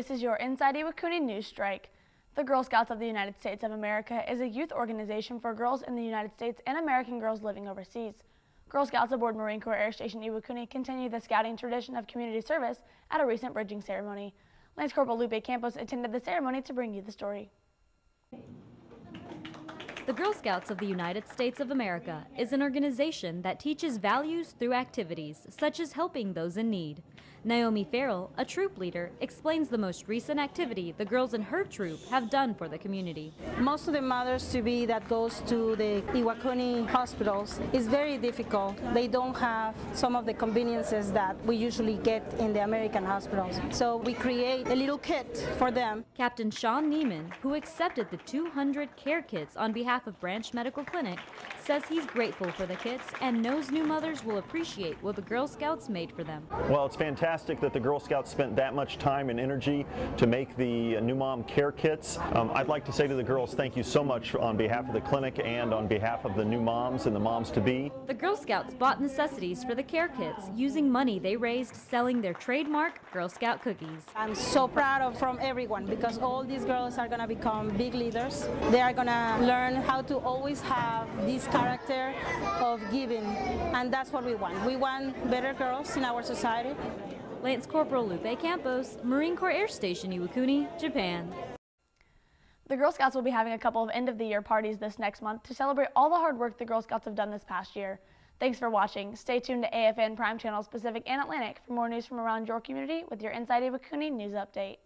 This is your Inside Iwakuni News Strike. The Girl Scouts of the United States of America is a youth organization for girls in the United States and American girls living overseas. Girl Scouts aboard Marine Corps Air Station Iwakuni continue the scouting tradition of community service at a recent bridging ceremony. Lance Corporal Lupe Campos attended the ceremony to bring you the story. The Girl Scouts of the United States of America is an organization that teaches values through activities such as helping those in need. Naomi Ferral, a troop leader, explains the most recent activity the girls in her troop have done for the community. Most of the mothers to be that goes to the Iwakuni hospitals is very difficult. They don't have some of the conveniences that we usually get in the American hospitals. So we create a little kit for them. Captain Sean Neiman, who accepted the 200 care kits on behalf of Branch Medical Clinic, says he's grateful for the kits and knows new mothers will appreciate what the Girl Scouts made for them. Well, it's fantastic that the Girl Scouts spent that much time and energy to make the new mom care kits. Um, I'd like to say to the girls, thank you so much on behalf of the clinic and on behalf of the new moms and the moms to be. The Girl Scouts bought necessities for the care kits using money they raised selling their trademark Girl Scout cookies. I'm so proud of from everyone because all these girls are going to become big leaders. They are going to learn how to always have this character of giving, and that's what we want. We want better girls in our society. Lance Corporal Lupe Campos, Marine Corps Air Station, Iwakuni, Japan. The Girl Scouts will be having a couple of end of the year parties this next month to celebrate all the hard work the Girl Scouts have done this past year. Thanks for watching. Stay tuned to AFN Prime Channels Pacific and Atlantic for more news from around your community with your Inside Iwakuni news update.